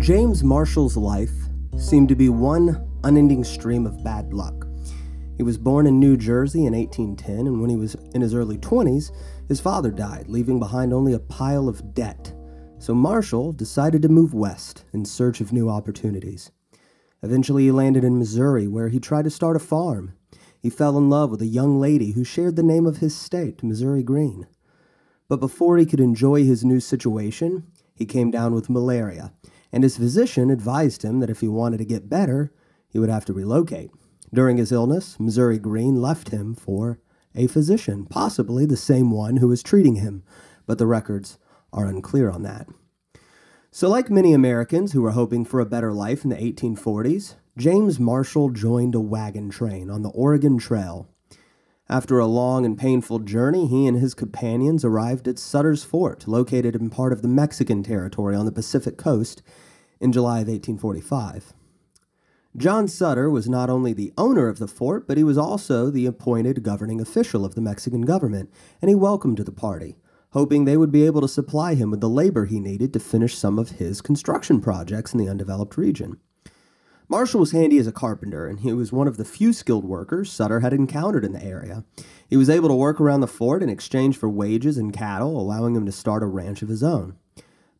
James Marshall's life seemed to be one unending stream of bad luck. He was born in New Jersey in 1810, and when he was in his early 20s, his father died, leaving behind only a pile of debt. So Marshall decided to move west in search of new opportunities. Eventually, he landed in Missouri, where he tried to start a farm. He fell in love with a young lady who shared the name of his state, Missouri Green. But before he could enjoy his new situation, he came down with malaria, and his physician advised him that if he wanted to get better, he would have to relocate. During his illness, Missouri Green left him for a physician, possibly the same one who was treating him, but the records are unclear on that. So, like many Americans who were hoping for a better life in the 1840s, James Marshall joined a wagon train on the Oregon Trail. After a long and painful journey, he and his companions arrived at Sutter's Fort, located in part of the Mexican territory on the Pacific coast, in July of 1845. John Sutter was not only the owner of the fort, but he was also the appointed governing official of the Mexican government, and he welcomed the party hoping they would be able to supply him with the labor he needed to finish some of his construction projects in the undeveloped region. Marshall was handy as a carpenter, and he was one of the few skilled workers Sutter had encountered in the area. He was able to work around the fort in exchange for wages and cattle, allowing him to start a ranch of his own.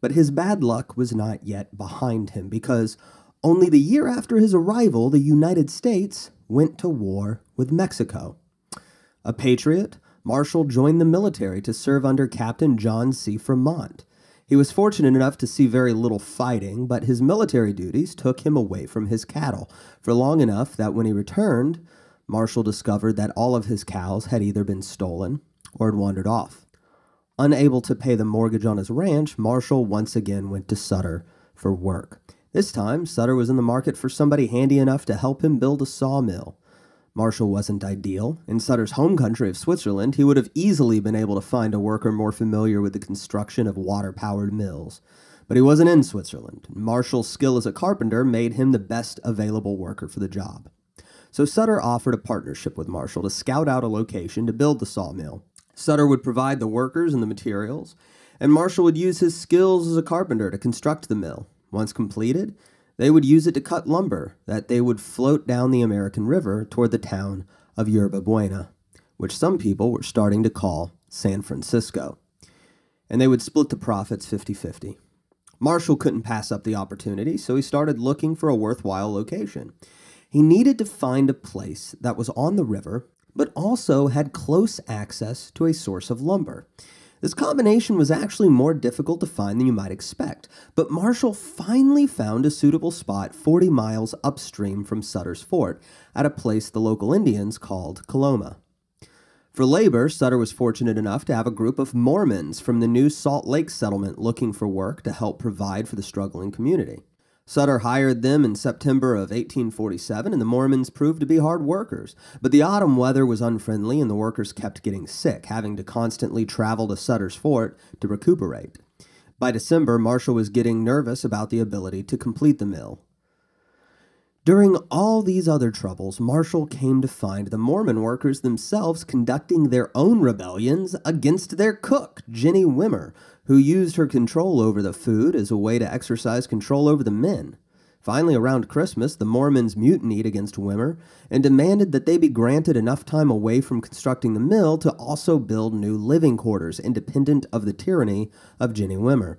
But his bad luck was not yet behind him, because only the year after his arrival, the United States went to war with Mexico. A patriot, Marshall joined the military to serve under Captain John C. Fremont. He was fortunate enough to see very little fighting, but his military duties took him away from his cattle for long enough that when he returned, Marshall discovered that all of his cows had either been stolen or had wandered off. Unable to pay the mortgage on his ranch, Marshall once again went to Sutter for work. This time, Sutter was in the market for somebody handy enough to help him build a sawmill. Marshall wasn't ideal. In Sutter's home country of Switzerland, he would have easily been able to find a worker more familiar with the construction of water powered mills. But he wasn't in Switzerland. Marshall's skill as a carpenter made him the best available worker for the job. So Sutter offered a partnership with Marshall to scout out a location to build the sawmill. Sutter would provide the workers and the materials, and Marshall would use his skills as a carpenter to construct the mill. Once completed, they would use it to cut lumber that they would float down the American River toward the town of Yerba Buena, which some people were starting to call San Francisco. And they would split the profits 50 50. Marshall couldn't pass up the opportunity, so he started looking for a worthwhile location. He needed to find a place that was on the river, but also had close access to a source of lumber. This combination was actually more difficult to find than you might expect, but Marshall finally found a suitable spot 40 miles upstream from Sutter's Fort at a place the local Indians called Coloma. For labor, Sutter was fortunate enough to have a group of Mormons from the new Salt Lake settlement looking for work to help provide for the struggling community. Sutter hired them in September of 1847, and the Mormons proved to be hard workers. But the autumn weather was unfriendly, and the workers kept getting sick, having to constantly travel to Sutter's fort to recuperate. By December, Marshall was getting nervous about the ability to complete the mill. During all these other troubles, Marshall came to find the Mormon workers themselves conducting their own rebellions against their cook, Jenny Wimmer, who used her control over the food as a way to exercise control over the men. Finally, around Christmas, the Mormons mutinied against Wimmer and demanded that they be granted enough time away from constructing the mill to also build new living quarters independent of the tyranny of Jenny Wimmer.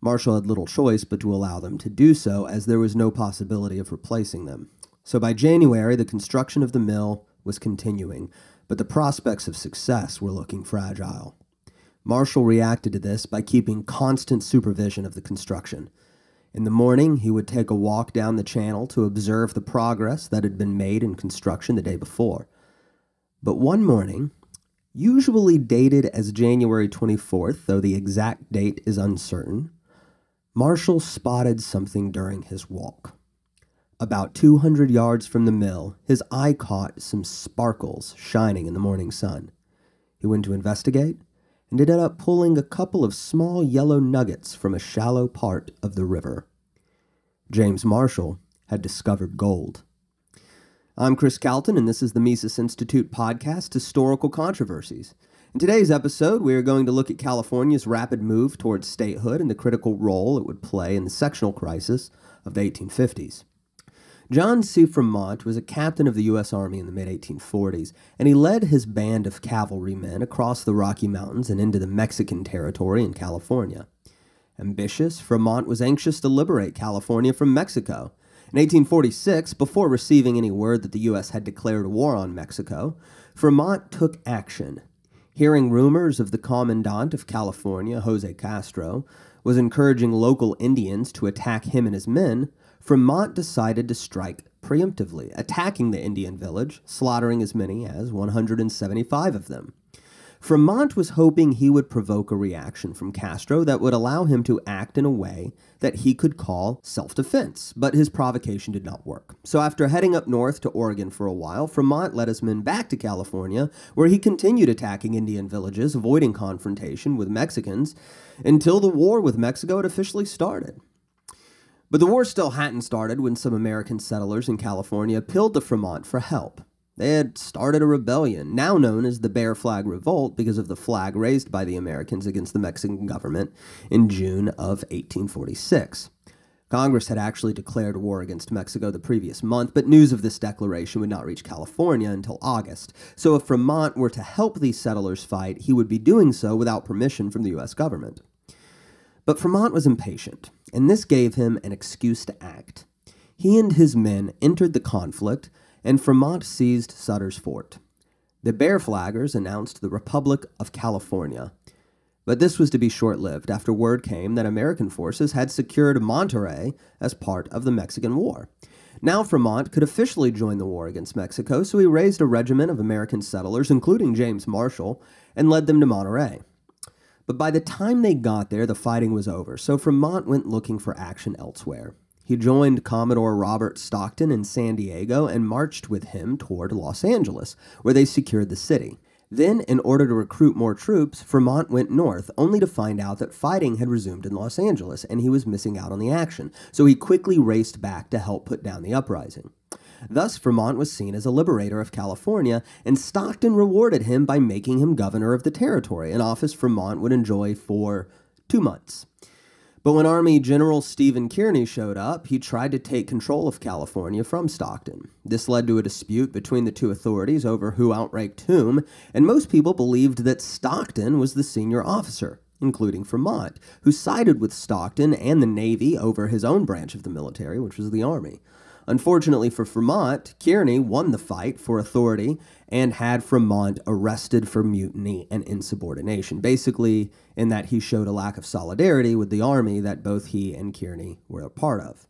Marshall had little choice but to allow them to do so, as there was no possibility of replacing them. So by January, the construction of the mill was continuing, but the prospects of success were looking fragile. Marshall reacted to this by keeping constant supervision of the construction. In the morning, he would take a walk down the channel to observe the progress that had been made in construction the day before. But one morning, usually dated as January 24th, though the exact date is uncertain, Marshall spotted something during his walk. About 200 yards from the mill, his eye caught some sparkles shining in the morning sun. He went to investigate and ended up pulling a couple of small yellow nuggets from a shallow part of the river. James Marshall had discovered gold. I'm Chris Calton, and this is the Mises Institute podcast, Historical Controversies. In today's episode, we are going to look at California's rapid move towards statehood and the critical role it would play in the sectional crisis of the 1850s. John C. Fremont was a captain of the U.S. Army in the mid 1840s, and he led his band of cavalrymen across the Rocky Mountains and into the Mexican territory in California. Ambitious, Fremont was anxious to liberate California from Mexico. In 1846, before receiving any word that the U.S. had declared war on Mexico, Fremont took action. Hearing rumors of the commandant of California, Jose Castro, was encouraging local Indians to attack him and his men, Fremont decided to strike preemptively, attacking the Indian village, slaughtering as many as 175 of them. Fremont was hoping he would provoke a reaction from Castro that would allow him to act in a way that he could call self defense, but his provocation did not work. So, after heading up north to Oregon for a while, Fremont led his men back to California, where he continued attacking Indian villages, avoiding confrontation with Mexicans, until the war with Mexico had officially started. But the war still hadn't started when some American settlers in California appealed to Fremont for help. They had started a rebellion, now known as the Bear Flag Revolt, because of the flag raised by the Americans against the Mexican government in June of 1846. Congress had actually declared war against Mexico the previous month, but news of this declaration would not reach California until August. So if Fremont were to help these settlers fight, he would be doing so without permission from the U.S. government. But Fremont was impatient, and this gave him an excuse to act. He and his men entered the conflict and Fremont seized Sutter's Fort. The Bear Flaggers announced the Republic of California. But this was to be short lived after word came that American forces had secured Monterey as part of the Mexican War. Now Fremont could officially join the war against Mexico, so he raised a regiment of American settlers, including James Marshall, and led them to Monterey. But by the time they got there, the fighting was over, so Fremont went looking for action elsewhere. He joined Commodore Robert Stockton in San Diego and marched with him toward Los Angeles, where they secured the city. Then, in order to recruit more troops, Fremont went north, only to find out that fighting had resumed in Los Angeles and he was missing out on the action, so he quickly raced back to help put down the uprising. Thus, Fremont was seen as a liberator of California, and Stockton rewarded him by making him governor of the territory, an office Fremont would enjoy for two months. But when Army General Stephen Kearny showed up, he tried to take control of California from Stockton. This led to a dispute between the two authorities over who outranked whom, and most people believed that Stockton was the senior officer, including Fremont, who sided with Stockton and the Navy over his own branch of the military, which was the Army. Unfortunately for Fremont, Kearny won the fight for authority and had Fremont arrested for mutiny and insubordination, basically, in that he showed a lack of solidarity with the army that both he and Kearny were a part of.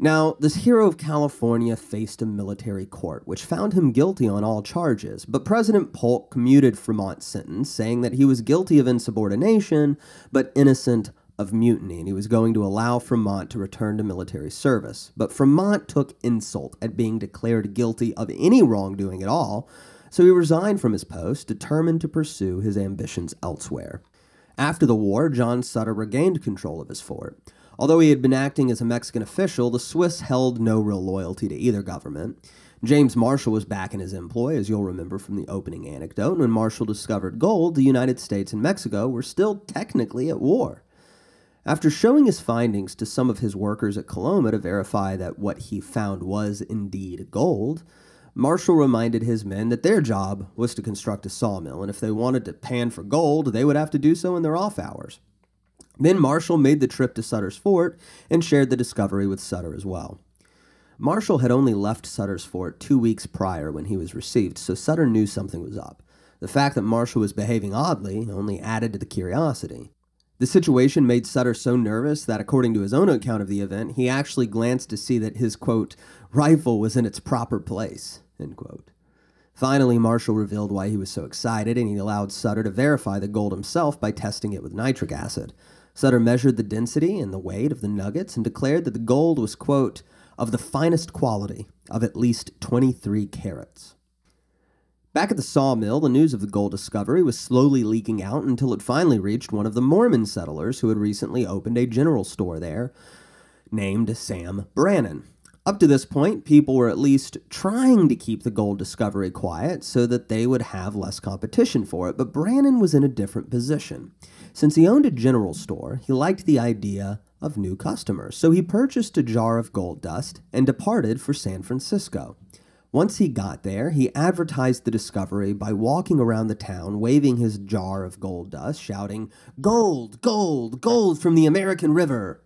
Now, this hero of California faced a military court, which found him guilty on all charges, but President Polk commuted Fremont's sentence, saying that he was guilty of insubordination, but innocent of mutiny, and he was going to allow Fremont to return to military service. But Fremont took insult at being declared guilty of any wrongdoing at all, so he resigned from his post, determined to pursue his ambitions elsewhere. After the war, John Sutter regained control of his fort. Although he had been acting as a Mexican official, the Swiss held no real loyalty to either government. James Marshall was back in his employ, as you'll remember from the opening anecdote. When Marshall discovered gold, the United States and Mexico were still technically at war. After showing his findings to some of his workers at Coloma to verify that what he found was indeed gold, Marshall reminded his men that their job was to construct a sawmill, and if they wanted to pan for gold, they would have to do so in their off hours. Then Marshall made the trip to Sutter's Fort and shared the discovery with Sutter as well. Marshall had only left Sutter's Fort two weeks prior when he was received, so Sutter knew something was up. The fact that Marshall was behaving oddly only added to the curiosity. The situation made Sutter so nervous that, according to his own account of the event, he actually glanced to see that his, quote, rifle was in its proper place, end quote. Finally, Marshall revealed why he was so excited, and he allowed Sutter to verify the gold himself by testing it with nitric acid. Sutter measured the density and the weight of the nuggets and declared that the gold was, quote, of the finest quality, of at least 23 carats. Back at the sawmill, the news of the gold discovery was slowly leaking out until it finally reached one of the Mormon settlers who had recently opened a general store there, named Sam Brannan. Up to this point, people were at least trying to keep the gold discovery quiet so that they would have less competition for it, but Brannan was in a different position. Since he owned a general store, he liked the idea of new customers, so he purchased a jar of gold dust and departed for San Francisco. Once he got there, he advertised the discovery by walking around the town waving his jar of gold dust, shouting, Gold, gold, gold from the American River.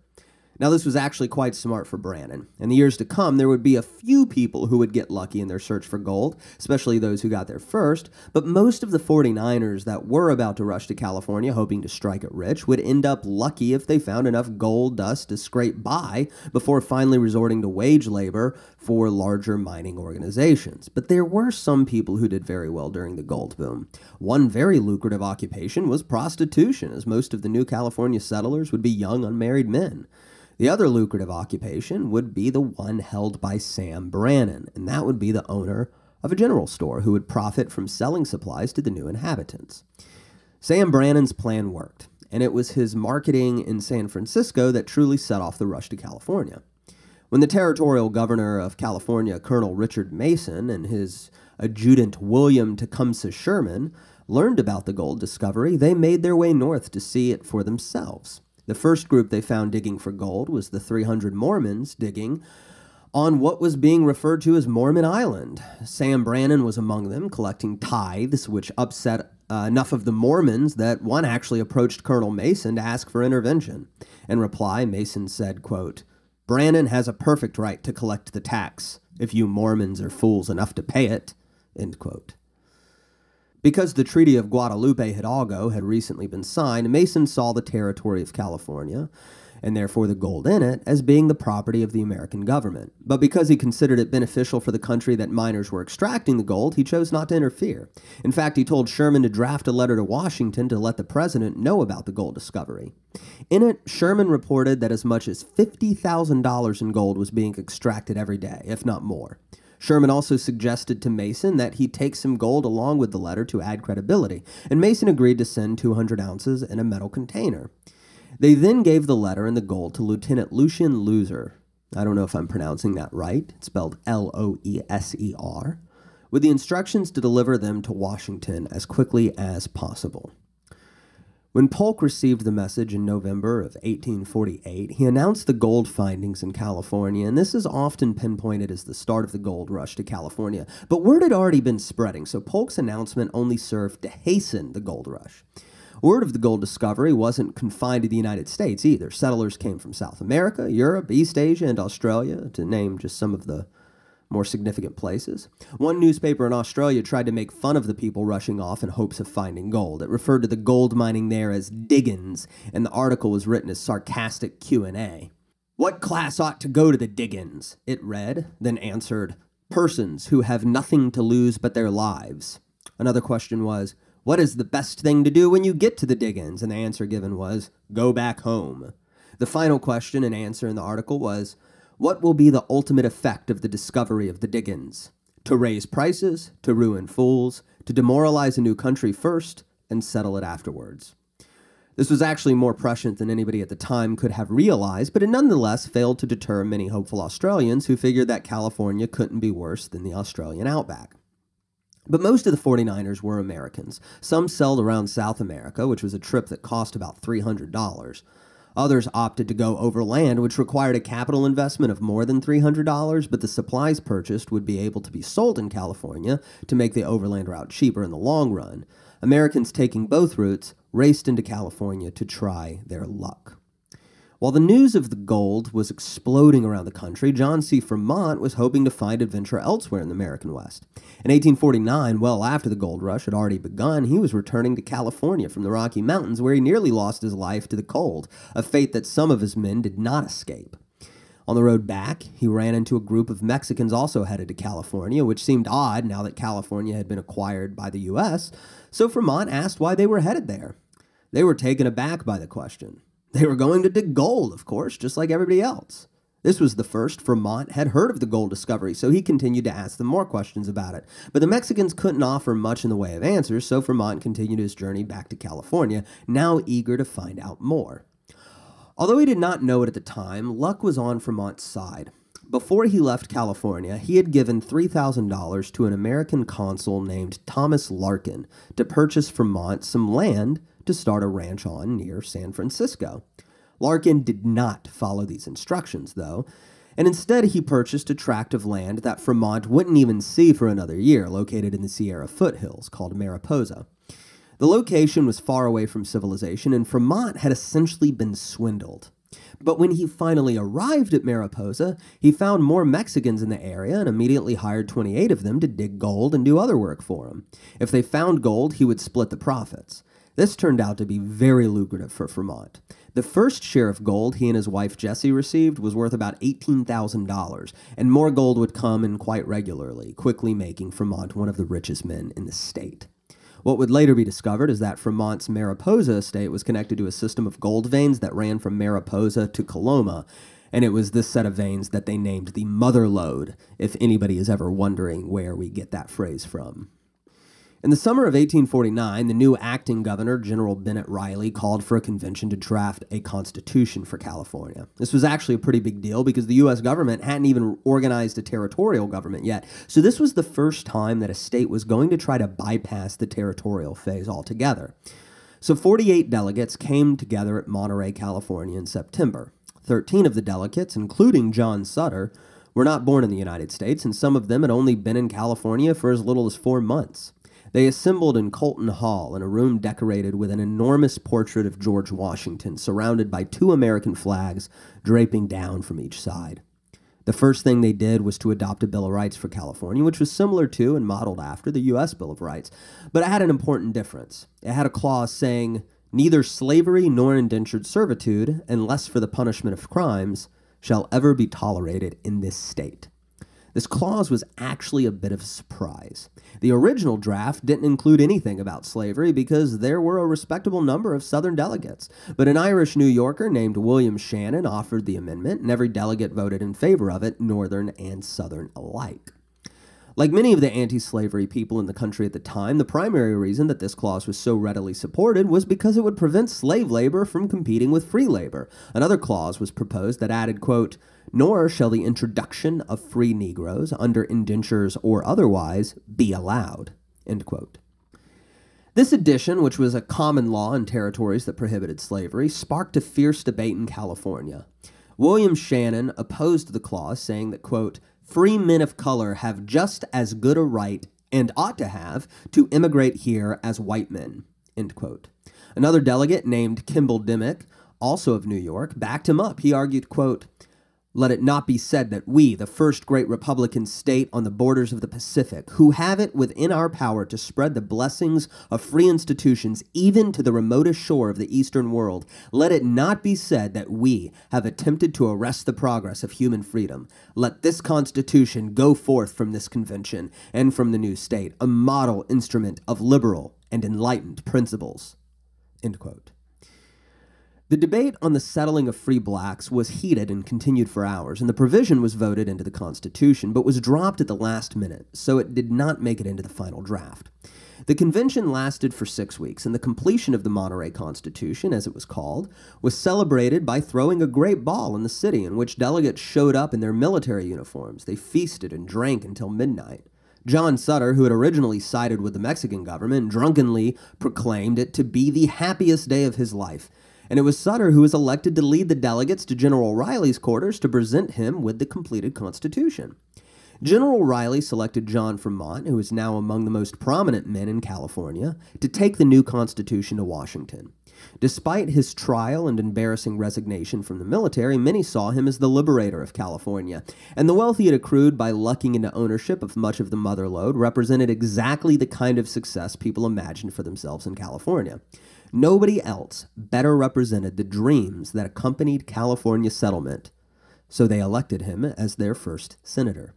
Now, this was actually quite smart for Brannan. In the years to come, there would be a few people who would get lucky in their search for gold, especially those who got there first, but most of the 49ers that were about to rush to California hoping to strike it rich would end up lucky if they found enough gold dust to scrape by before finally resorting to wage labor for larger mining organizations. But there were some people who did very well during the gold boom. One very lucrative occupation was prostitution, as most of the new California settlers would be young unmarried men. The other lucrative occupation would be the one held by Sam Brannan, and that would be the owner of a general store who would profit from selling supplies to the new inhabitants. Sam Brannan's plan worked, and it was his marketing in San Francisco that truly set off the rush to California. When the territorial governor of California, Colonel Richard Mason, and his adjutant William Tecumseh Sherman learned about the gold discovery, they made their way north to see it for themselves. The first group they found digging for gold was the 300 Mormons digging on what was being referred to as Mormon Island. Sam Brannan was among them, collecting tithes, which upset uh, enough of the Mormons that one actually approached Colonel Mason to ask for intervention. In reply, Mason said, quote, Brannan has a perfect right to collect the tax if you Mormons are fools enough to pay it. End quote. Because the Treaty of Guadalupe Hidalgo had recently been signed, Mason saw the territory of California, and therefore the gold in it, as being the property of the American government. But because he considered it beneficial for the country that miners were extracting the gold, he chose not to interfere. In fact, he told Sherman to draft a letter to Washington to let the president know about the gold discovery. In it, Sherman reported that as much as $50,000 in gold was being extracted every day, if not more. Sherman also suggested to Mason that he take some gold along with the letter to add credibility, and Mason agreed to send 200 ounces in a metal container. They then gave the letter and the gold to Lieutenant Lucian Loeser. I don't know if I'm pronouncing that right. It's spelled L O E S E R, with the instructions to deliver them to Washington as quickly as possible. When Polk received the message in November of 1848, he announced the gold findings in California, and this is often pinpointed as the start of the gold rush to California. But word had already been spreading, so Polk's announcement only served to hasten the gold rush. Word of the gold discovery wasn't confined to the United States either. Settlers came from South America, Europe, East Asia, and Australia, to name just some of the more significant places. One newspaper in Australia tried to make fun of the people rushing off in hopes of finding gold. It referred to the gold mining there as diggins, and the article was written as sarcastic Q&A. What class ought to go to the diggins? It read, then answered, persons who have nothing to lose but their lives. Another question was, what is the best thing to do when you get to the diggins? And the answer given was, go back home. The final question and answer in the article was, what will be the ultimate effect of the discovery of the Diggins? To raise prices, to ruin fools, to demoralize a new country first, and settle it afterwards. This was actually more prescient than anybody at the time could have realized, but it nonetheless failed to deter many hopeful Australians who figured that California couldn't be worse than the Australian outback. But most of the 49ers were Americans. Some sailed around South America, which was a trip that cost about $300. Others opted to go overland, which required a capital investment of more than $300, but the supplies purchased would be able to be sold in California to make the overland route cheaper in the long run. Americans taking both routes raced into California to try their luck. While the news of the gold was exploding around the country, John C. Fremont was hoping to find adventure elsewhere in the American West. In 1849, well after the gold rush had already begun, he was returning to California from the Rocky Mountains, where he nearly lost his life to the cold, a fate that some of his men did not escape. On the road back, he ran into a group of Mexicans also headed to California, which seemed odd now that California had been acquired by the U.S., so Fremont asked why they were headed there. They were taken aback by the question. They were going to dig gold, of course, just like everybody else. This was the first Fremont had heard of the gold discovery, so he continued to ask them more questions about it. But the Mexicans couldn't offer much in the way of answers, so Fremont continued his journey back to California, now eager to find out more. Although he did not know it at the time, luck was on Fremont's side. before he left California, he had given $3,000 to an American consul named Thomas Larkin to purchase Fremont some land to start a ranch on near San Francisco. Larkin did not follow these instructions, though, and instead he purchased a tract of land that Fremont wouldn't even see for another year, located in the Sierra foothills called Mariposa. The location was far away from civilization, and Fremont had essentially been swindled. But when he finally arrived at Mariposa, he found more Mexicans in the area and immediately hired 28 of them to dig gold and do other work for him. If they found gold, he would split the profits. This turned out to be very lucrative for Fremont. The first share of gold he and his wife Jessie received was worth about $18,000, and more gold would come in quite regularly, quickly making Fremont one of the richest men in the state. What would later be discovered is that Fremont's Mariposa estate was connected to a system of gold veins that ran from Mariposa to Coloma, and it was this set of veins that they named the Mother Lode, if anybody is ever wondering where we get that phrase from. In the summer of 1849, the new acting governor, General Bennett Riley, called for a convention to draft a constitution for California. This was actually a pretty big deal because the U.S. government hadn't even organized a territorial government yet. So this was the first time that a state was going to try to bypass the territorial phase altogether. So 48 delegates came together at Monterey, California in September. 13 of the delegates, including John Sutter, were not born in the United States, and some of them had only been in California for as little as four months. They assembled in Colton Hall in a room decorated with an enormous portrait of George Washington, surrounded by two American flags draping down from each side. The first thing they did was to adopt a Bill of Rights for California, which was similar to and modeled after the U.S. Bill of Rights, but it had an important difference. It had a clause saying, Neither slavery nor indentured servitude, unless for the punishment of crimes, shall ever be tolerated in this state. This clause was actually a bit of a surprise. The original draft didn't include anything about slavery because there were a respectable number of Southern delegates. But an Irish New Yorker named William Shannon offered the amendment, and every delegate voted in favor of it, Northern and Southern alike. Like many of the anti slavery people in the country at the time, the primary reason that this clause was so readily supported was because it would prevent slave labor from competing with free labor. Another clause was proposed that added, quote, nor shall the introduction of free Negroes under indentures or otherwise be allowed. End quote. This addition, which was a common law in territories that prohibited slavery, sparked a fierce debate in California. William Shannon opposed the clause, saying that, quote, free men of color have just as good a right and ought to have to immigrate here as white men, end quote. Another delegate named Kimball Dimmick, also of New York, backed him up. He argued, quote, let it not be said that we, the first great Republican state on the borders of the Pacific, who have it within our power to spread the blessings of free institutions even to the remotest shore of the Eastern world, let it not be said that we have attempted to arrest the progress of human freedom. Let this Constitution go forth from this convention and from the new state, a model instrument of liberal and enlightened principles. End quote. The debate on the settling of free blacks was heated and continued for hours, and the provision was voted into the Constitution, but was dropped at the last minute, so it did not make it into the final draft. The convention lasted for six weeks, and the completion of the Monterey Constitution, as it was called, was celebrated by throwing a great ball in the city in which delegates showed up in their military uniforms. They feasted and drank until midnight. John Sutter, who had originally sided with the Mexican government, drunkenly proclaimed it to be the happiest day of his life and it was Sutter who was elected to lead the delegates to General Riley's quarters to present him with the completed Constitution. General Riley selected John Fremont, who is now among the most prominent men in California, to take the new Constitution to Washington. Despite his trial and embarrassing resignation from the military, many saw him as the liberator of California, and the wealth he had accrued by lucking into ownership of much of the mother lode represented exactly the kind of success people imagined for themselves in California. Nobody else better represented the dreams that accompanied California settlement, so they elected him as their first senator.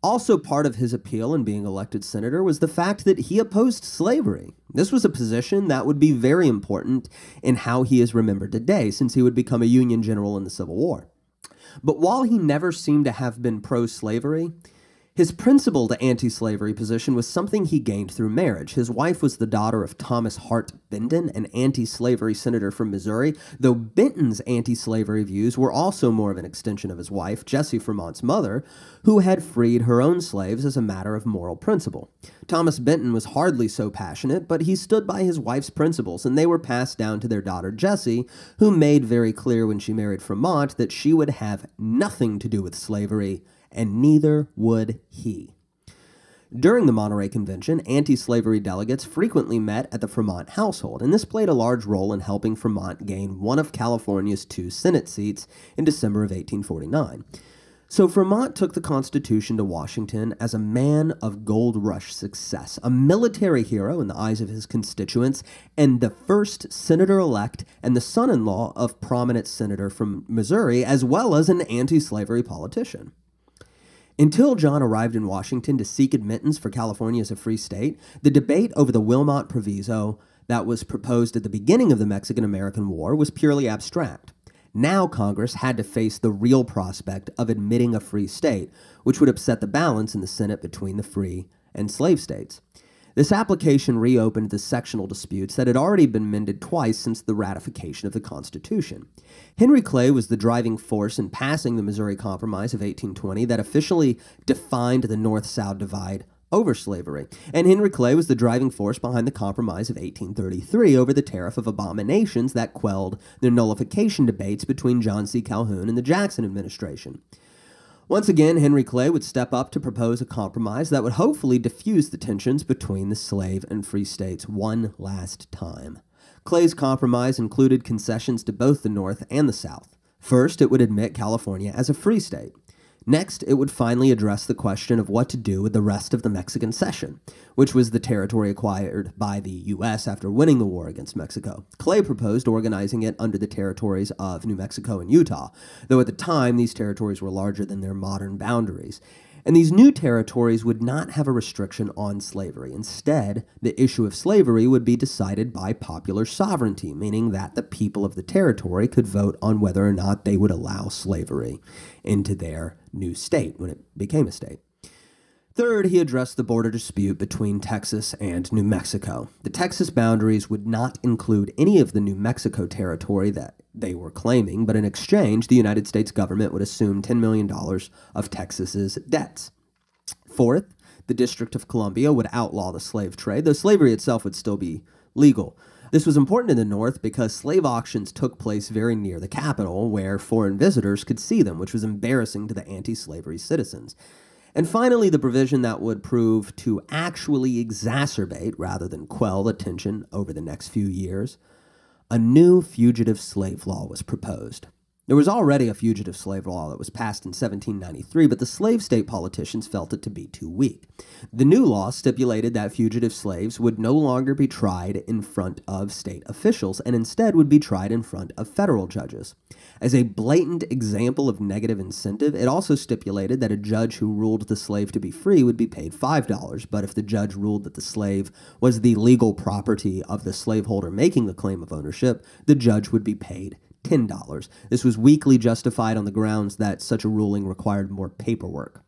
Also, part of his appeal in being elected senator was the fact that he opposed slavery. This was a position that would be very important in how he is remembered today, since he would become a Union general in the Civil War. But while he never seemed to have been pro slavery, His principled anti slavery position was something he gained through marriage. His wife was the daughter of Thomas Hart Benton, an anti slavery senator from Missouri, though Benton's anti slavery views were also more of an extension of his wife, Jessie Fremont's mother, who had freed her own slaves as a matter of moral principle. Thomas Benton was hardly so passionate, but he stood by his wife's principles, and they were passed down to their daughter Jessie, who made very clear when she married Fremont that she would have nothing to do with slavery and neither would he. During the Monterey Convention, anti slavery delegates frequently met at the Fremont household, and this played a large role in helping Fremont gain one of California's two Senate seats in December of 1849. So Fremont took the Constitution to Washington as a man of gold rush success, a military hero in the eyes of his constituents, and the first senator elect and the son in law of prominent senator from Missouri, as well as an anti slavery politician. Until John arrived in Washington to seek admittance for California as a free state, the debate over the Wilmot Proviso that was proposed at the beginning of the Mexican American War was purely abstract. Now Congress had to face the real prospect of admitting a free state, which would upset the balance in the Senate between the free and slave states. This application reopened the sectional disputes that had already been mended twice since the ratification of the Constitution. Henry Clay was the driving force in passing the Missouri Compromise of 1820 that officially defined the North South divide over slavery. And Henry Clay was the driving force behind the Compromise of 1833 over the Tariff of Abominations that quelled the nullification debates between John C. Calhoun and the Jackson administration. Once again, Henry Clay would step up to propose a compromise that would hopefully diffuse the tensions between the slave and free states one last time. Clay's compromise included concessions to both the North and the South. First, it would admit California as a free state. Next, it would finally address the question of what to do with the rest of the Mexican cession, which was the territory acquired by the U.S. after winning the war against Mexico. Clay proposed organizing it under the territories of New Mexico and Utah, though at the time these territories were larger than their modern boundaries. And these new territories would not have a restriction on slavery. Instead, the issue of slavery would be decided by popular sovereignty, meaning that the people of the territory could vote on whether or not they would allow slavery into their new state when it became a state. Third, he addressed the border dispute between Texas and New Mexico. The Texas boundaries would not include any of the New Mexico territory that they were claiming, but in exchange, the United States government would assume $10 million of Texas's debts. Fourth, the District of Columbia would outlaw the slave trade, though slavery itself would still be legal. This was important in the North because slave auctions took place very near the capital, where foreign visitors could see them, which was embarrassing to the anti slavery citizens. And finally, the provision that would prove to actually exacerbate rather than quell the tension over the next few years a new fugitive slave law was proposed. There was already a fugitive slave law that was passed in 1793, but the slave state politicians felt it to be too weak. The new law stipulated that fugitive slaves would no longer be tried in front of state officials and instead would be tried in front of federal judges. As a blatant example of negative incentive, it also stipulated that a judge who ruled the slave to be free would be paid $5, but if the judge ruled that the slave was the legal property of the slaveholder making the claim of ownership, the judge would be paid $10. This was weakly justified on the grounds that such a ruling required more paperwork.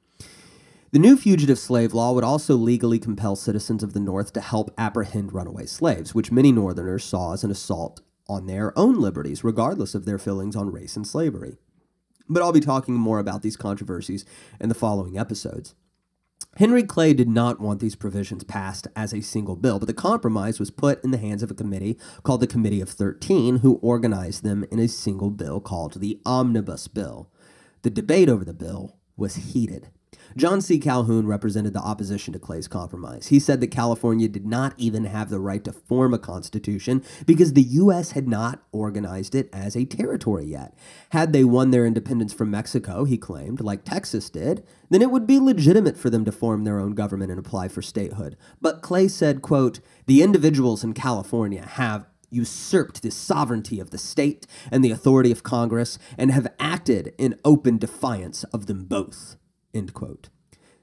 The new fugitive slave law would also legally compel citizens of the North to help apprehend runaway slaves, which many Northerners saw as an assault on their own liberties, regardless of their feelings on race and slavery. But I'll be talking more about these controversies in the following episodes. Henry Clay did not want these provisions passed as a single bill, but the compromise was put in the hands of a committee called the Committee of 13, who organized them in a single bill called the Omnibus Bill. The debate over the bill was heated. John C. Calhoun represented the opposition to Clay's compromise. He said that California did not even have the right to form a constitution because the U.S. had not organized it as a territory yet. Had they won their independence from Mexico, he claimed, like Texas did, then it would be legitimate for them to form their own government and apply for statehood. But Clay said, quote, the individuals in California have usurped the sovereignty of the state and the authority of Congress and have acted in open defiance of them both. End quote.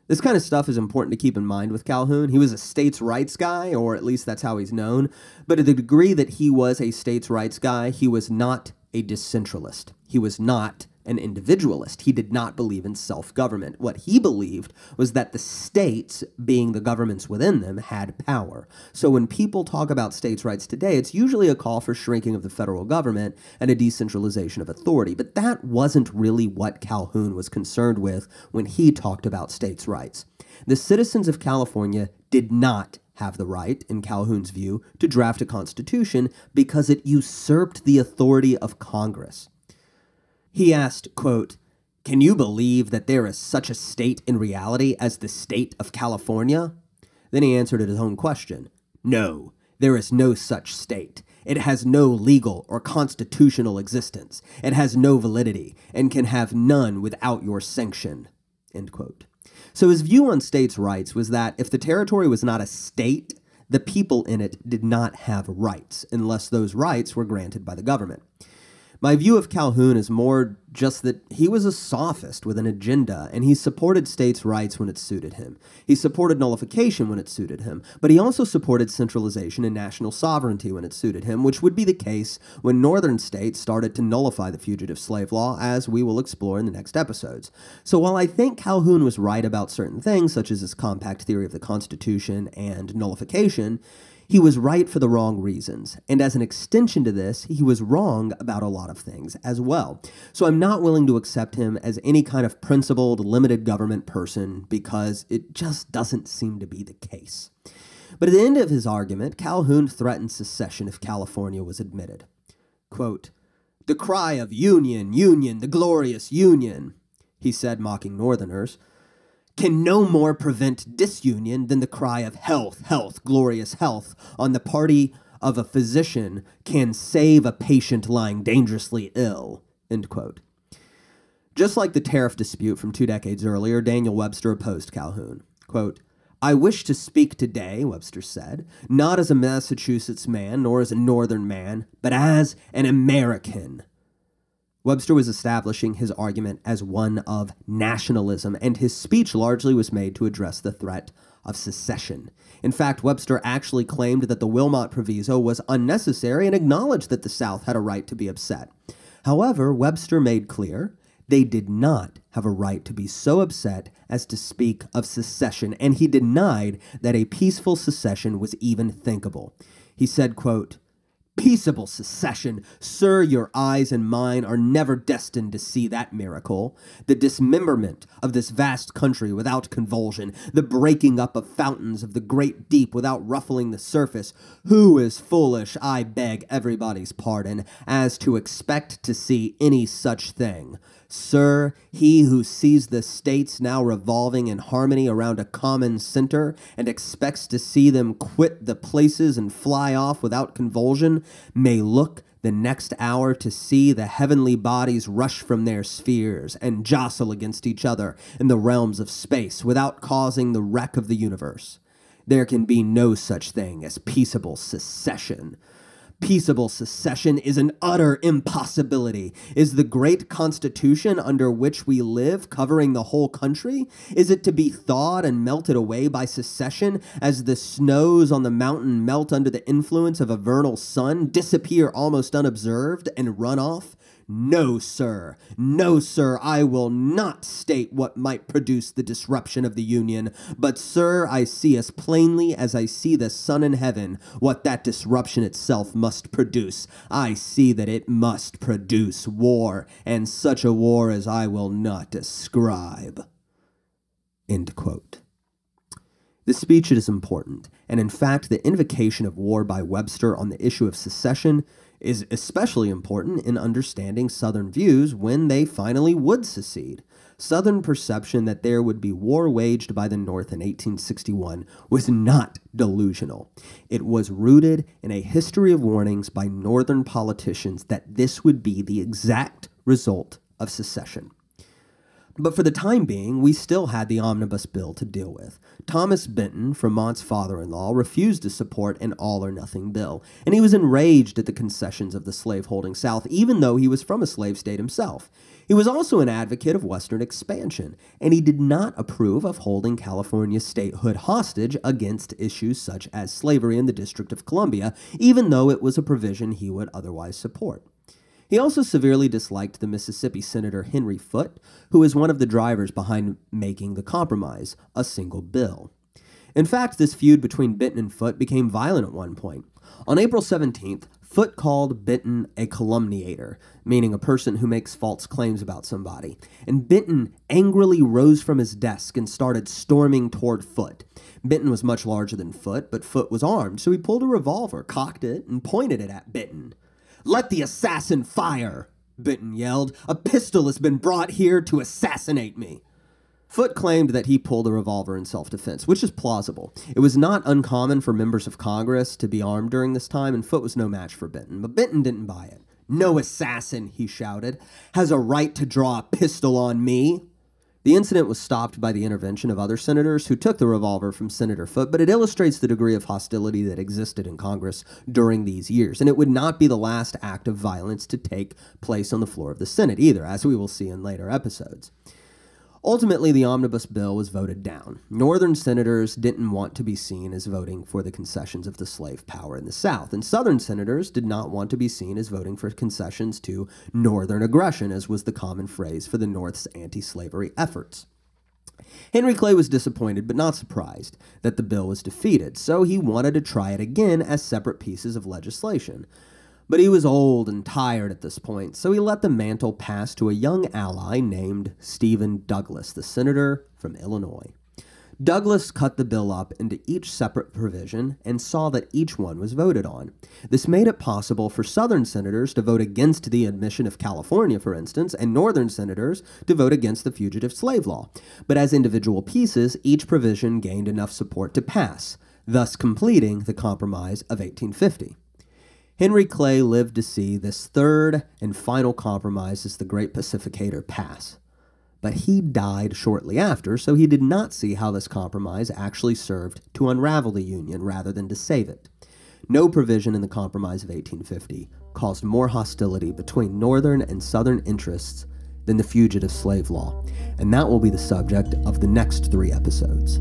This kind of stuff is important to keep in mind with Calhoun. He was a states' rights guy, or at least that's how he's known. But to the degree that he was a states' rights guy, he was not a decentralist. He was not an individualist. He did not believe in self government. What he believed was that the states, being the governments within them, had power. So when people talk about states' rights today, it's usually a call for shrinking of the federal government and a decentralization of authority. But that wasn't really what Calhoun was concerned with when he talked about states' rights. The citizens of California did not have the right, in Calhoun's view, to draft a constitution because it usurped the authority of Congress. He asked, quote, Can you believe that there is such a state in reality as the state of California? Then he answered his own question No, there is no such state. It has no legal or constitutional existence. It has no validity and can have none without your sanction. So his view on states' rights was that if the territory was not a state, the people in it did not have rights unless those rights were granted by the government. My view of Calhoun is more just that he was a sophist with an agenda, and he supported states' rights when it suited him. He supported nullification when it suited him, but he also supported centralization and national sovereignty when it suited him, which would be the case when northern states started to nullify the fugitive slave law, as we will explore in the next episodes. So while I think Calhoun was right about certain things, such as his compact theory of the Constitution and nullification, he was right for the wrong reasons. And as an extension to this, he was wrong about a lot of things as well. So I'm not willing to accept him as any kind of principled, limited government person because it just doesn't seem to be the case. But at the end of his argument, Calhoun threatened secession if California was admitted. Quote, the cry of Union, Union, the glorious Union, he said, mocking Northerners, can no more prevent disunion than the cry of health, health, glorious health on the party of a physician can save a patient lying dangerously ill. End quote. Just like the tariff dispute from two decades earlier, Daniel Webster opposed Calhoun. Quote, I wish to speak today, Webster said, not as a Massachusetts man nor as a Northern man, but as an American. Webster was establishing his argument as one of nationalism, and his speech largely was made to address the threat of secession. In fact, Webster actually claimed that the Wilmot Proviso was unnecessary and acknowledged that the South had a right to be upset. However, Webster made clear they did not have a right to be so upset as to speak of secession, and he denied that a peaceful secession was even thinkable. He said, quote, peaceable secession. Sir, your eyes and mine are never destined to see that miracle. The dismemberment of this vast country without convulsion, the breaking up of fountains of the great deep without ruffling the surface. Who is foolish, I beg everybody's pardon, as to expect to see any such thing? Sir, he who sees the states now revolving in harmony around a common center and expects to see them quit the places and fly off without convulsion may look the next hour to see the heavenly bodies rush from their spheres and jostle against each other in the realms of space without causing the wreck of the universe. There can be no such thing as peaceable secession peaceable secession is an utter impossibility. Is the great constitution under which we live covering the whole country? Is it to be thawed and melted away by secession as the snows on the mountain melt under the influence of a vernal sun, disappear almost unobserved, and run off? No, sir. No, sir, I will not state what might produce the disruption of the Union, but, sir, I see as plainly as I see the sun in heaven what that disruption itself must produce. I see that it must produce war, and such a war as I will not describe. End quote. The speech is important, and in fact, the invocation of war by Webster on the issue of secession is especially important in understanding Southern views when they finally would secede. Southern perception that there would be war waged by the North in 1861 was not delusional. It was rooted in a history of warnings by Northern politicians that this would be the exact result of secession. But for the time being, we still had the omnibus bill to deal with. Thomas Benton, Fremont's father in law, refused to support an all or nothing bill, and he was enraged at the concessions of the slaveholding South, even though he was from a slave state himself. He was also an advocate of Western expansion, and he did not approve of holding California's statehood hostage against issues such as slavery in the District of Columbia, even though it was a provision he would otherwise support. He also severely disliked the Mississippi Senator Henry Foote, who was one of the drivers behind making the compromise, a single bill. In fact, this feud between Benton and Foote became violent at one point. On April 17th, Foote called Benton a calumniator, meaning a person who makes false claims about somebody. And Benton angrily rose from his desk and started storming toward Foote. Benton was much larger than Foote, but Foote was armed, so he pulled a revolver, cocked it, and pointed it at Benton. Let the assassin fire! Benton yelled. A pistol has been brought here to assassinate me. Foote claimed that he pulled a revolver in self defense, which is plausible. It was not uncommon for members of Congress to be armed during this time, and Foote was no match for Benton. But Benton didn't buy it. No assassin, he shouted, has a right to draw a pistol on me. The incident was stopped by the intervention of other senators who took the revolver from Senator Foote, but it illustrates the degree of hostility that existed in Congress during these years. And it would not be the last act of violence to take place on the floor of the Senate either, as we will see in later episodes. Ultimately, the omnibus bill was voted down. Northern senators didn't want to be seen as voting for the concessions of the slave power in the South, and Southern senators did not want to be seen as voting for concessions to Northern aggression, as was the common phrase for the North's anti slavery efforts. Henry Clay was disappointed but not surprised that the bill was defeated, so he wanted to try it again as separate pieces of legislation. But he was old and tired at this point, so he let the mantle pass to a young ally named Stephen Douglas, the senator from Illinois. Douglas cut the bill up into each separate provision and saw that each one was voted on. This made it possible for Southern senators to vote against the admission of California, for instance, and Northern senators to vote against the fugitive slave law. But as individual pieces, each provision gained enough support to pass, thus completing the Compromise of 1850. Henry Clay lived to see this third and final compromise as the Great Pacificator pass. But he died shortly after, so he did not see how this compromise actually served to unravel the Union rather than to save it. No provision in the Compromise of 1850 caused more hostility between Northern and Southern interests than the fugitive slave law, and that will be the subject of the next three episodes.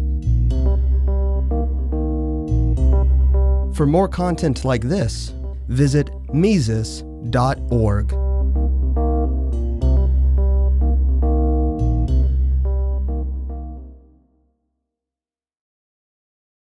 For more content like this, visit Mises.org.